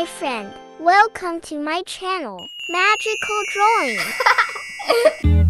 my friend. Welcome to my channel, Magical Drawing.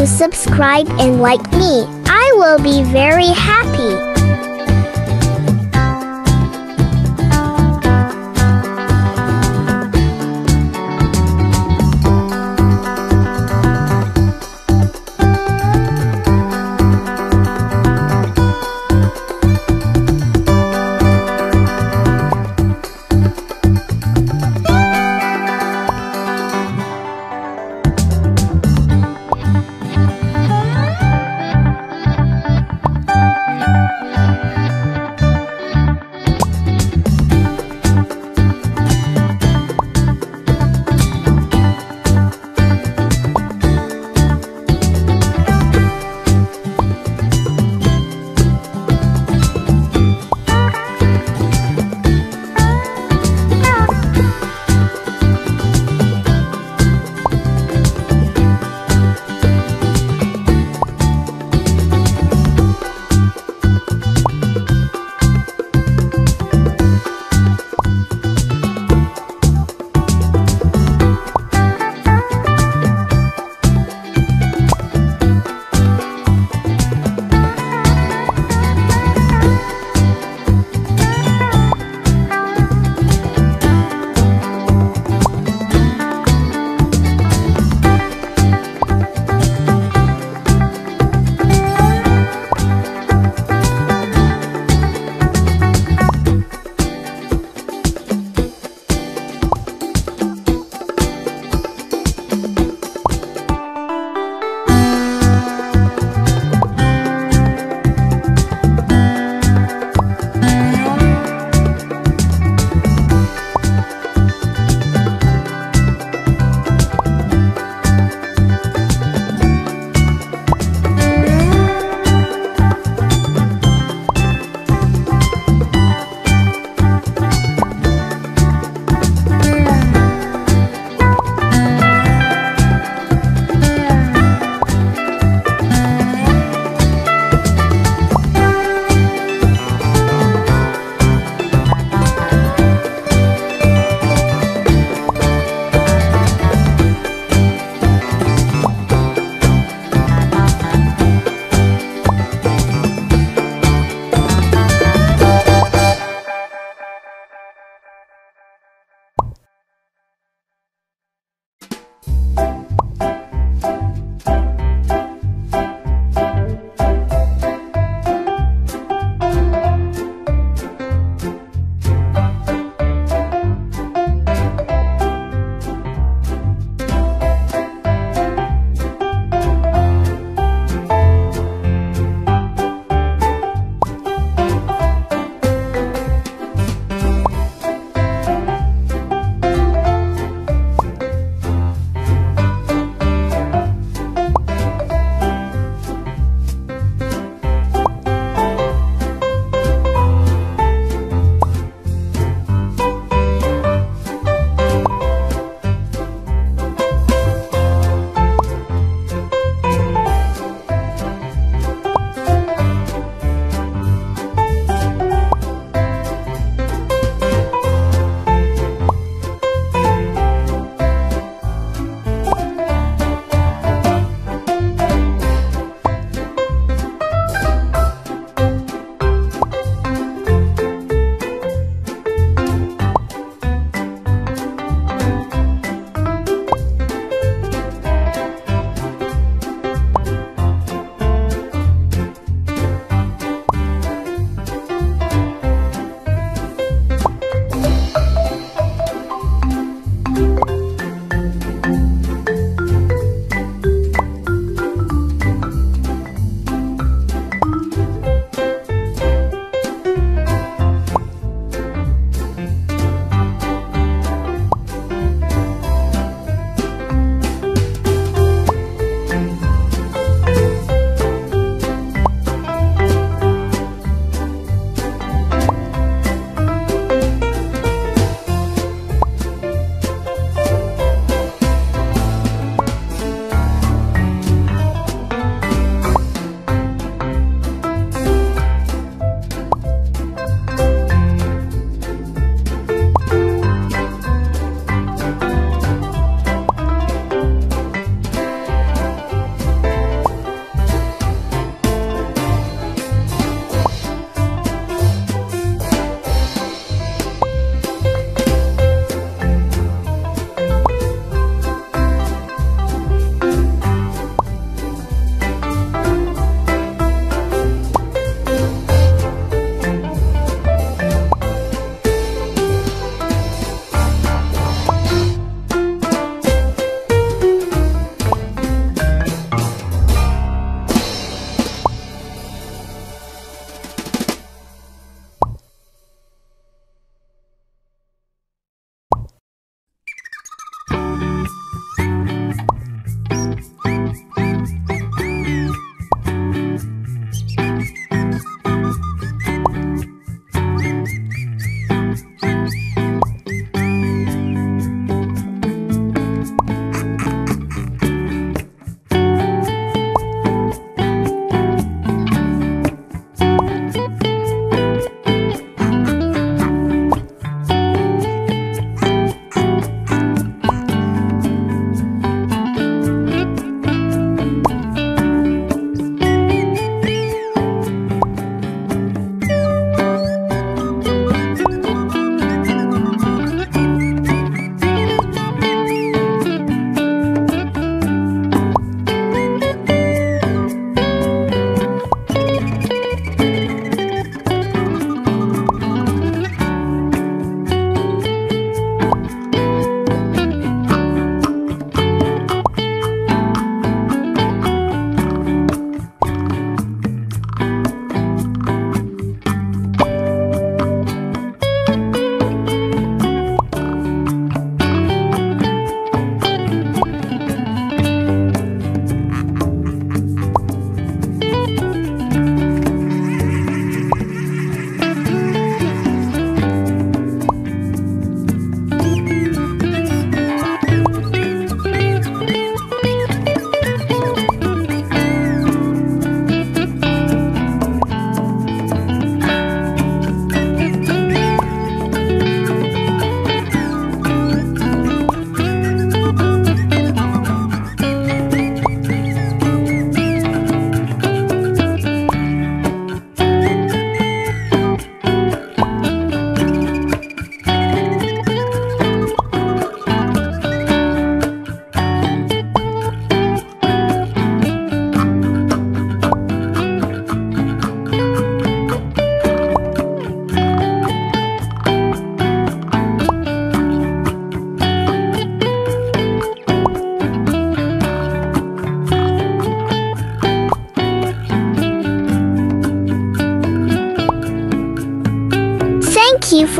To subscribe and like me. I will be very happy.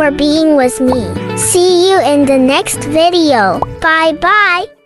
For being with me. See you in the next video. Bye bye.